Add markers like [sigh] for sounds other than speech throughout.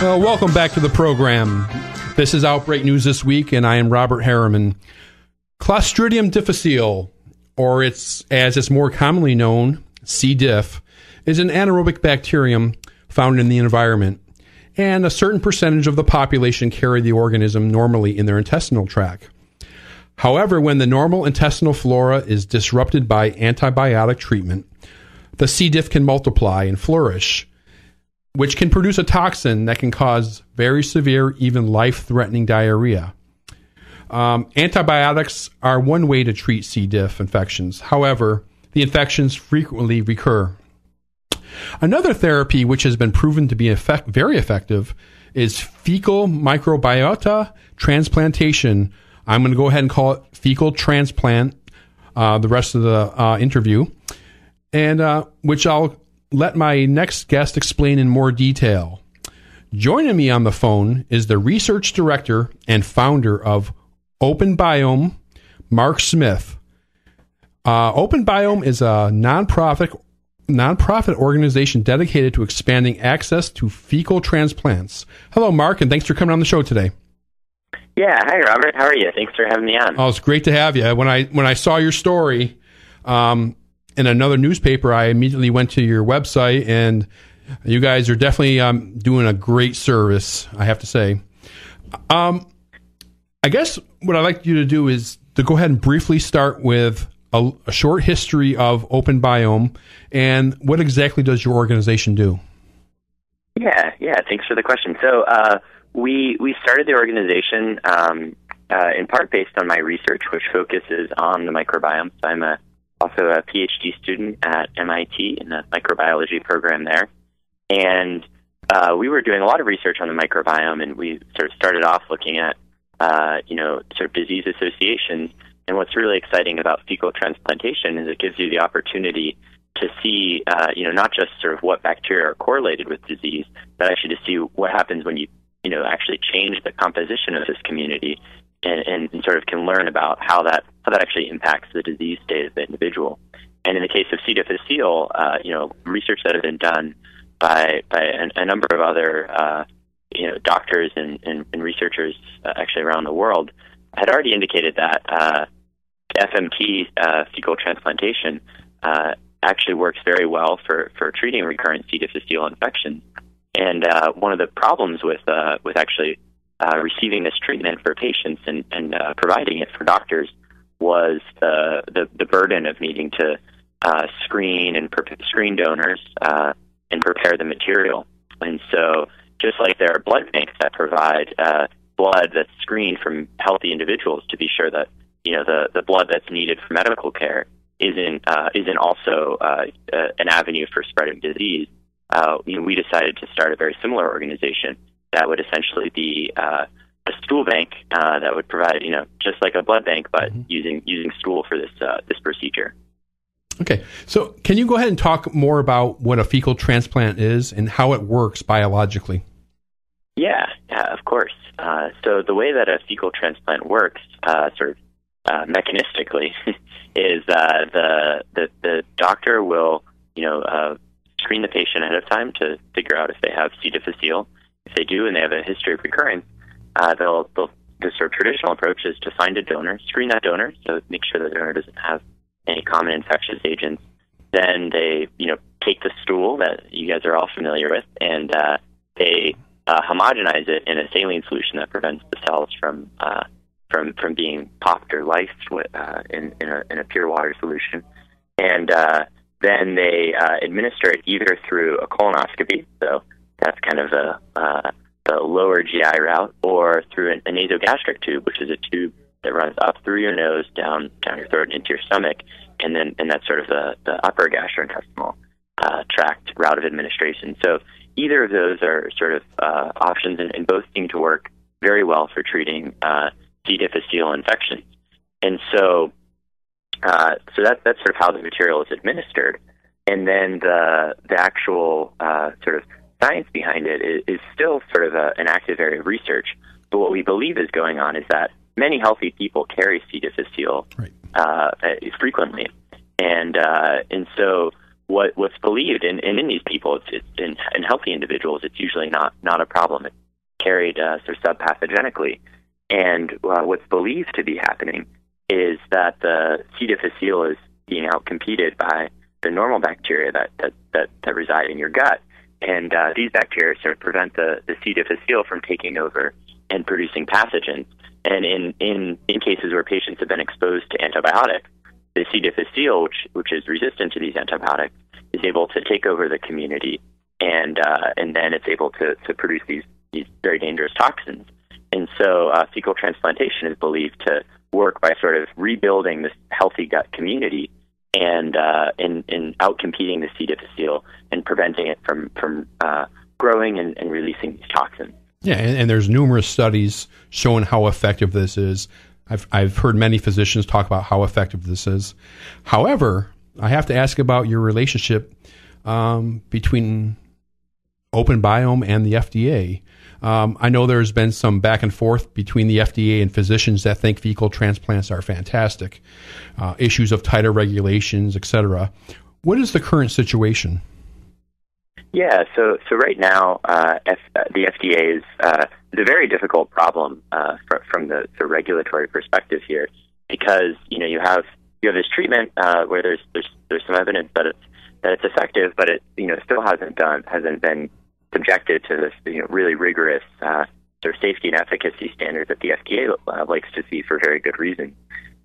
Uh, welcome back to the program. This is Outbreak News This Week, and I am Robert Herriman. Clostridium difficile, or it's as it's more commonly known, C. diff, is an anaerobic bacterium found in the environment, and a certain percentage of the population carry the organism normally in their intestinal tract. However, when the normal intestinal flora is disrupted by antibiotic treatment, the C. diff can multiply and flourish which can produce a toxin that can cause very severe, even life threatening diarrhea. Um, antibiotics are one way to treat C. diff infections. However, the infections frequently recur. Another therapy which has been proven to be effect- very effective is fecal microbiota transplantation. I'm going to go ahead and call it fecal transplant uh, the rest of the uh, interview, and uh, which I'll let my next guest explain in more detail. Joining me on the phone is the research director and founder of OpenBiome, Mark Smith. Uh, OpenBiome is a nonprofit nonprofit organization dedicated to expanding access to fecal transplants. Hello, Mark, and thanks for coming on the show today. Yeah, hi Robert. How are you? Thanks for having me on. Oh, it's great to have you. When I when I saw your story, um, in another newspaper, I immediately went to your website, and you guys are definitely um, doing a great service. I have to say. Um, I guess what I'd like you to do is to go ahead and briefly start with a, a short history of OpenBiome and what exactly does your organization do? Yeah, yeah. Thanks for the question. So uh, we we started the organization um, uh, in part based on my research, which focuses on the microbiome. So I'm a also a PhD student at MIT in the microbiology program there. And uh, we were doing a lot of research on the microbiome, and we sort of started off looking at, uh, you know, sort of disease associations. And what's really exciting about fecal transplantation is it gives you the opportunity to see, uh, you know, not just sort of what bacteria are correlated with disease, but actually to see what happens when you, you know, actually change the composition of this community and, and, sort of can learn about how that how that actually impacts the disease state of the individual. And in the case of C. difficile, uh, you know, research that has been done by by a, a number of other uh, you know doctors and, and, and researchers uh, actually around the world had already indicated that uh, FMT uh, fecal transplantation uh, actually works very well for, for treating recurrent C. difficile infection. And uh, one of the problems with uh, with actually uh, receiving this treatment for patients and, and uh, providing it for doctors was the, the, the burden of needing to uh, screen and pre- screen donors uh, and prepare the material. And so, just like there are blood banks that provide uh, blood that's screened from healthy individuals to be sure that you know the, the blood that's needed for medical care isn't uh, isn't also an avenue for spreading disease. Uh, you know, we decided to start a very similar organization that would essentially be uh, a stool bank uh, that would provide, you know, just like a blood bank, but mm-hmm. using using stool for this uh, this procedure. Okay, so can you go ahead and talk more about what a fecal transplant is and how it works biologically? Yeah, yeah, of course. Uh, so the way that a fecal transplant works, uh, sort of uh, mechanistically, [laughs] is the the the doctor will, you know, screen the patient ahead of time to figure out if they have C. difficile if they do and they have a history of recurrence, uh, they'll, they'll the sort of traditional approach is to find a donor, screen that donor, so make sure the donor doesn't have any common infectious agents. Then they, you know, take the stool that you guys are all familiar with, and uh, they uh, homogenize it in a saline solution that prevents the cells from uh, from from being popped or lysed with, uh, in in a, in a pure water solution. And uh, then they uh, administer it either through a colonoscopy, so that's kind of the uh, the lower GI route, or through an, a nasogastric tube, which is a tube that runs up through your nose, down down your throat, into your stomach, and then and that's sort of the the upper gastrointestinal uh, tract route of administration. So either of those are sort of uh, options, and, and both seem to work very well for treating uh, C. difficile infections. And so, uh, so that that's sort of how the material is administered, and then the the actual uh, sort of science behind it is, is still sort of a, an active area of research. But what we believe is going on is that many healthy people carry C. difficile right. uh, frequently, and uh, and so what what's believed, and, and in these people, it's, it's in, in healthy individuals, it's usually not not a problem. It's carried uh, sort of subpathogenically, and uh, what's believed to be happening is that the C. difficile is being outcompeted by the normal bacteria that that that, that reside in your gut, and uh, these bacteria sort of prevent the the C. difficile from taking over and producing pathogens. And in in in cases where patients have been exposed to antibiotics the C. difficile, which which is resistant to these antibiotics, is able to take over the community, and uh, and then it's able to to produce these these very dangerous toxins. And so, uh, fecal transplantation is believed to work by sort of rebuilding this healthy gut community and uh, in in outcompeting the C. difficile and preventing it from from uh, growing and, and releasing these toxins. Yeah, and, and, there's numerous studies showing how effective this is. I've, I've heard many physicians talk about how effective this is. However, I have to ask about your relationship um, between OpenBiome and the FDA. Um, I know there's been some back and forth between the FDA and physicians that think fecal transplants are fantastic, uh, issues of tighter regulations, etc. What is the current situation? Yeah, so so right now, uh, F, uh, the FDA is uh, a very difficult problem uh, fr- from the, the regulatory perspective here, because you know you have you have this treatment uh, where there's there's there's some evidence that it's that it's effective, but it you know still hasn't done hasn't been subjected to this you know really rigorous uh, sort of safety and efficacy standards that the FDA uh, likes to see for very good reason.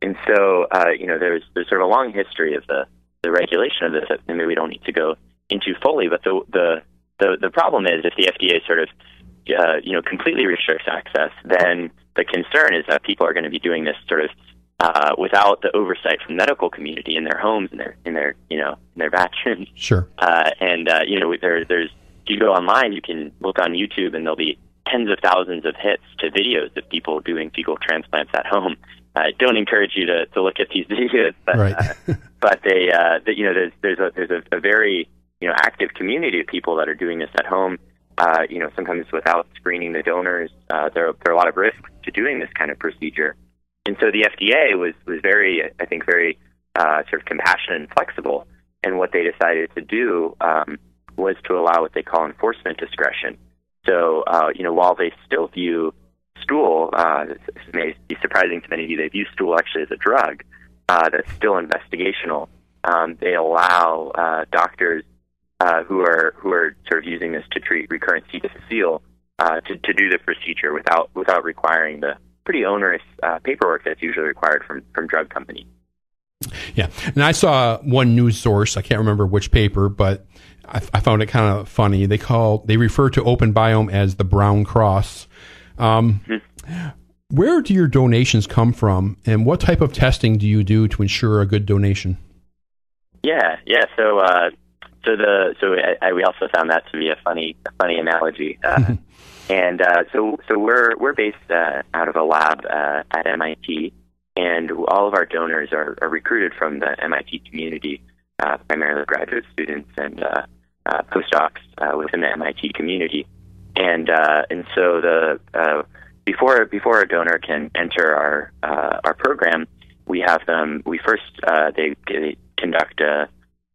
And so uh, you know there's there's sort of a long history of the the regulation of this that maybe we don't need to go into fully. But the the the, the problem is if the FDA sort of uh, you know completely restricts access, then the concern is that people are going to be doing this sort of uh, without the oversight from the medical community in their homes in their in their you know in their [laughs] bathrooms. Sure. Uh, and uh, you know there there's you go online, you can look on YouTube, and there'll be tens of thousands of hits to videos of people doing fecal transplants at home. [laughs] I don't encourage you to, to look at these [laughs] videos, but right. uh, but they, uh, they you know there's there's a there's a, a very you know active community of people that are doing this at home. Uh, you know, sometimes without screening the donors, uh, there, there are a lot of risks to doing this kind of procedure. And so the FDA was was very, I think, very uh, sort of compassionate and flexible. And what they decided to do um, was to allow what they call enforcement discretion. So, uh, you know, while they still view stool, uh, this may be surprising to many of you, they view stool actually as a drug uh, that's still investigational. Um, they allow uh, doctors uh, who are who are sort of using this to treat recurrent C. difficile uh, to to do the procedure without without requiring the pretty onerous uh, paperwork that's usually required from from drug companies. Yeah, and I saw one news source. I can't remember which paper, but I, I found it kind of funny. They call they refer to OpenBiome as the Brown Cross. Um, mm-hmm. [laughs] Where do your donations come from, and what type of testing do you do to ensure a good donation? Yeah, yeah. So uh, so the so I, I, we also found that to be a funny a funny analogy. Uh, and uh, so so we're we're based uh, out of a lab uh, at MIT, and all of our donors are, are recruited from the MIT community, uh, primarily graduate students and uh, uh, postdocs uh, within the MIT community. And uh, and so the uh, before before a donor can enter our uh, our program, we have them. We first uh, they, they conduct a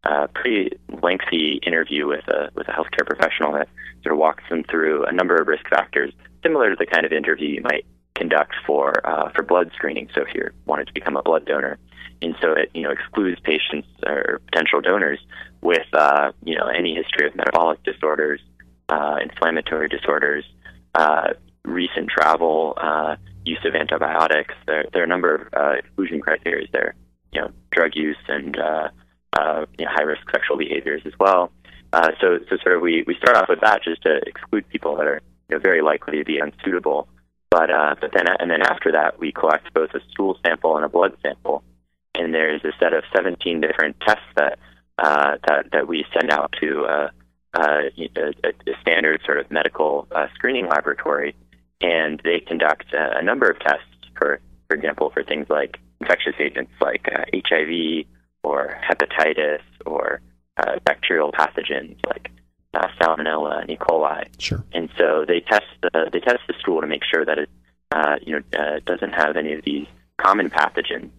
a pretty lengthy interview with a with a healthcare professional that sort of walks them through a number of risk factors, similar to the kind of interview you might conduct for uh, for blood screening. So if you wanted to become a blood donor, and so it you know excludes patients or potential donors with uh, you know any history of metabolic disorders, uh, inflammatory disorders, uh, recent travel, uh, use of antibiotics. There, there are a number of uh, exclusion criteria there. You know, drug use and uh, uh, you know, high risk sexual behaviors as well. Uh, so, so sort of we, we start off with that just to exclude people that are you know, very likely to be unsuitable. But uh, but then and then after that we collect both a stool sample and a blood sample, and there's a set of 17 different tests that uh, that that we send out to uh, uh, a, a standard sort of medical uh, screening laboratory, and they conduct a, a number of tests for for example for things like infectious agents like uh, HIV or hepatitis or uh, bacterial pathogens like uh, Salmonella and E. coli. Sure. And so they test the they test the stool to make sure that it uh, you know uh, doesn't have any of these common pathogens.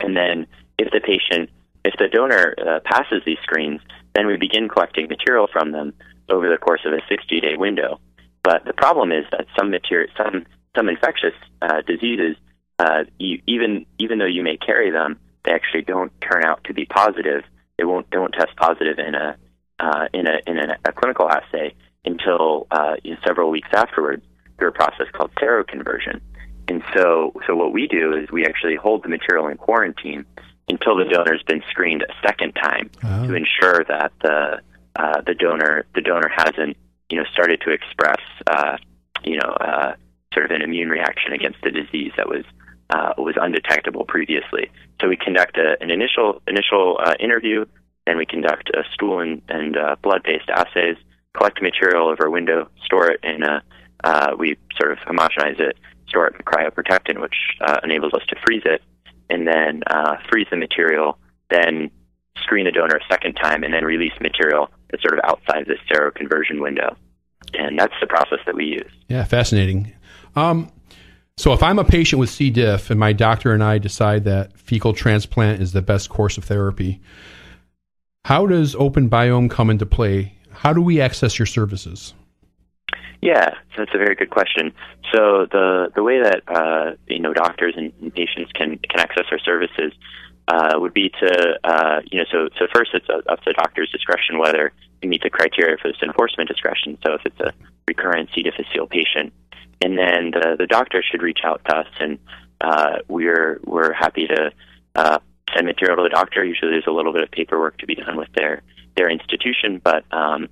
And then if the patient if the donor uh, passes these screens, then we begin collecting material from them over the course of a 60 day window. But the problem is that some material, some some infectious uh, diseases, uh, you, even even though you may carry them, they actually don't turn out to be positive. They won't don't test positive in a uh, in a in a, a clinical assay until uh, several weeks afterwards through a process called seroconversion. And so, so what we do is we actually hold the material in quarantine until the donor's been screened a second time oh. to ensure that the uh, the donor the donor hasn't you know started to express uh, you know uh, sort of an immune reaction against the disease that was uh, was undetectable previously. So we conduct a, an initial initial uh, interview, then we conduct a stool and, and uh, blood based assays, collect material over a window, store it in a uh, we sort of homogenize it, store it in cryoprotectant, which uh, enables us to freeze it, and then uh, freeze the material, then screen the donor a second time, and then release material that's sort of outside of this seroconversion window. And that's the process that we use. Yeah, fascinating. Um, so if I'm a patient with C. diff and my doctor and I decide that fecal transplant is the best course of therapy, how does OpenBiome come into play? How do we access your services? Yeah, that's a very good question. So the the way that uh, you know doctors and, patients can can access our services uh, would be to uh, you know so so first it's up to the doctor's discretion whether you meet the criteria for this enforcement discretion. So if it's a recurrent C. difficile patient, and then the the doctor should reach out to us, and uh, we're we're happy to uh, send material to the doctor. Usually there's a little bit of paperwork to be done with their their institution, but um,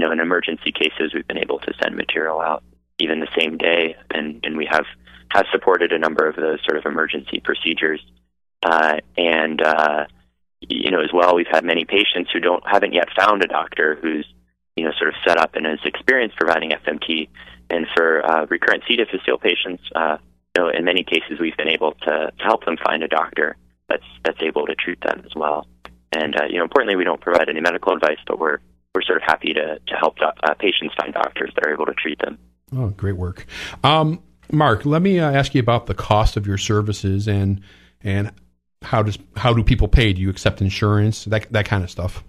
you know, in emergency cases, we've been able to send material out even the same day, and, and we have have supported a number of those sort of emergency procedures. Uh, and uh, you know, as well, we've had many patients who don't haven't yet found a doctor who's you know sort of set up and has experienced providing FMT. And for uh, recurrent C. difficile patients, uh, you know, in many cases, we've been able to, to help them find a doctor that's that's able to treat them as well. And uh, you know, importantly, we don't provide any medical advice, but we're we're sort of happy to to help uh, patients find doctors that are able to treat them. Oh, great work, um, Mark. Let me uh, ask you about the cost of your services and and how does how do people pay? Do you accept insurance? That that kind of stuff.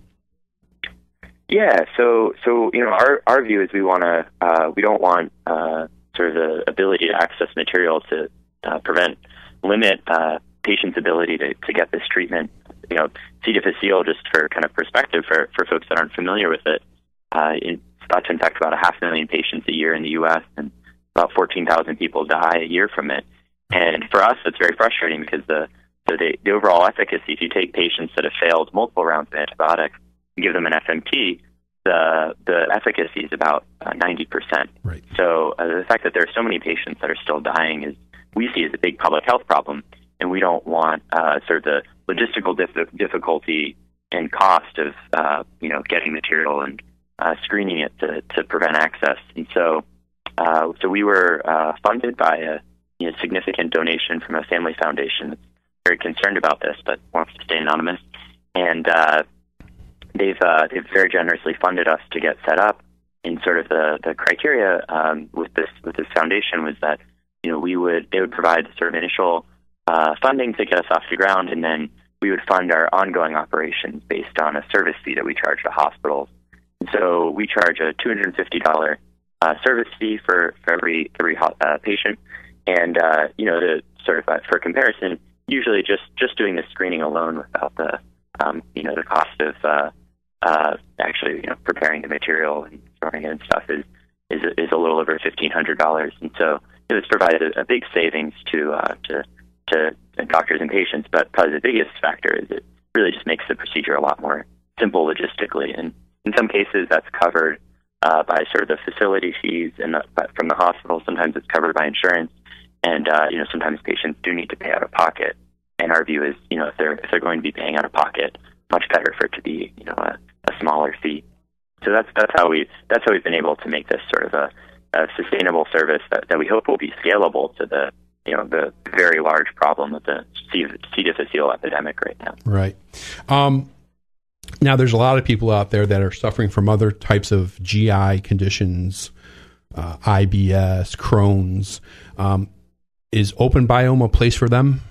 Yeah, so so you know our our view is we want to uh, we don't want uh, sort of the ability to access material to uh, prevent limit uh, patients' ability to, to get this treatment you know, C. difficile, just for kind of perspective for, for folks that aren't familiar with it, uh, it's thought to infect about a half million patients a year in the U.S. and about 14,000 people die a year from it. And for us, it's very frustrating because the so the, the overall efficacy, if you take patients that have failed multiple rounds of antibiotics and give them an FMT, the the efficacy is about uh, 90%. Right. So uh, the fact that there are so many patients that are still dying is we see as a big public health problem, and we don't want uh, sort of the logistical dif- difficulty and cost of uh, you know getting material and uh, screening it to, to prevent access. And so, uh, so we were uh, funded by a you know, significant donation from a family foundation that's very concerned about this, but wants to stay anonymous. And uh, they've uh, they've very generously funded us to get set up. And sort of the the criteria um, with this with this foundation was that you know we would they would provide sort of initial uh, funding to get us off the ground, and then we would fund our ongoing operations based on a service fee that we charge to hospitals. And so we charge a $250 uh, service fee for, for every every uh, patient, and uh, you know, to sort of uh, for comparison, usually just just doing the screening alone without the um, you know the cost of uh, uh, actually you know preparing the material and storing it and stuff is is is a little over fifteen hundred dollars, and so it has provided a, a big savings to uh, to to doctors and patients, but probably the biggest factor is it really just makes the procedure a lot more simple logistically. And in some cases, that's covered uh, by sort of the facility fees and the, from the hospital. Sometimes it's covered by insurance, and uh, you know sometimes patients do need to pay out of pocket. And our view is, you know, if they're if they're going to be paying out of pocket, much better for it to be, you know, a, a smaller fee. So that's that's how we that's how we've been able to make this sort of a, a sustainable service that, that we hope will be scalable to the you know the very large problem with the C, C. difficile epidemic right now. Right. Um, now, there's a lot of people out there that are suffering from other types of GI conditions, uh, IBS, Crohn's. Um, is is OpenBiome a place for them?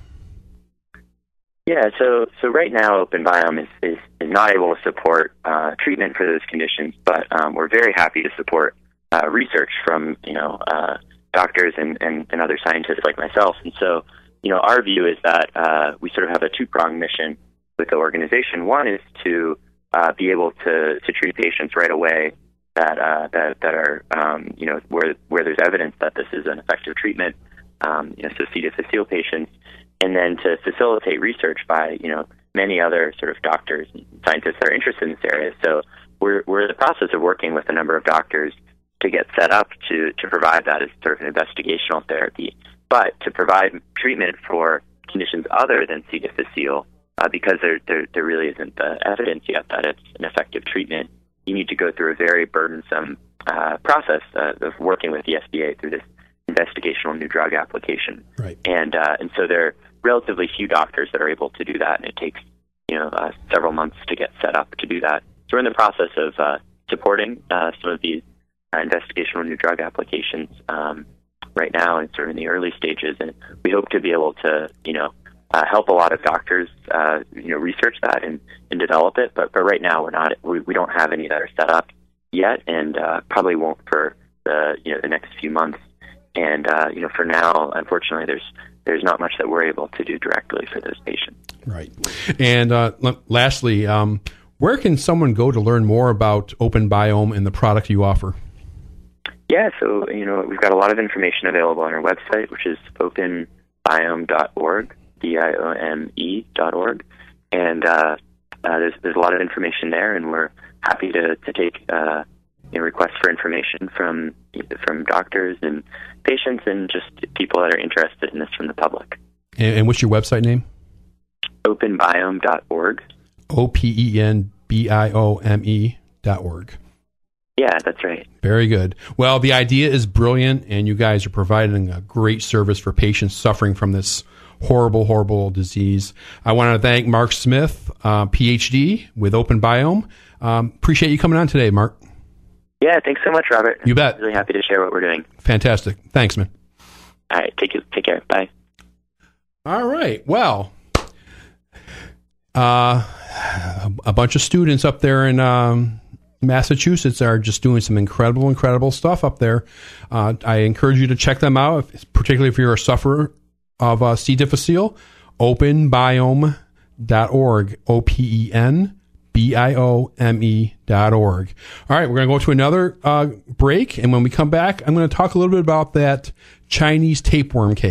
Yeah, so so right now, OpenBiome is, is, is not able to support uh, treatment for those conditions, but um, we're very happy to support uh, research from you know uh, doctors and, and, and other scientists like myself. And so, you know, our view is that uh, we sort of have a two pronged mission with the organization. One is to uh, be able to to treat patients right away that uh, that that are um, you know where where there's evidence that this is an effective treatment. Um, you know, so C. difficile patients and then to facilitate research by you know many other sort of doctors and scientists that are interested in this area. So we're we're in the process of working with a number of doctors to get set up to to provide that as sort of an investigational therapy, but to provide treatment for conditions other than C. difficile, uh, because there, there there really isn't the evidence yet that it's an effective treatment. You need to go through a very burdensome uh, process uh, of working with the FDA through this investigational new drug application. Right. And uh, and so there are relatively few doctors that are able to do that, and it takes you know uh, several months to get set up to do that. So we're in the process of uh, supporting uh, some of these investigational new drug applications um, right now, and sort of in the early stages, and we hope to be able to you know. Uh, help a lot of doctors, uh, you know, research that and, and develop it. But but right now we're not we, we don't have any that are set up yet, and uh, probably won't for the you know the next few months. And uh, you know, for now, unfortunately, there's there's not much that we're able to do directly for those patients. Right. And uh, l- lastly, um, where can someone go to learn more about OpenBiome and the product you offer? Yeah, so you know we've got a lot of information available on our website, which is openbiome.org, b-i-o-m-e dot org, and uh, uh, there's there's a lot of information there, and we're happy to to take uh, you know, requests for information from from doctors and patients and just people that are interested in this from the public. And, and what's your website name? Openbiome.org. O P E N B I O M E dot org. Yeah, that's right. Very good. Well, the idea is brilliant, and you guys are providing a great service for patients suffering from this horrible, horrible disease. I want to thank Mark Smith, uh, PhD with OpenBiome. Um, appreciate you coming on today, Mark. Yeah, thanks so much, Robert. You bet. Really happy to share what we're doing. Fantastic. Thanks, man. All right, take take care. Bye. All right. Well, uh, a bunch of students up there in um, Massachusetts are just doing some incredible, incredible stuff up there. Uh, I encourage you to check them out, if, particularly if you're a sufferer of uh, C. difficile. Openbiome.org. O P E N B I O M E dot org. All right, we're going to go to another uh, break. And when we come back, I'm going to talk a little bit about that Chinese tapeworm case.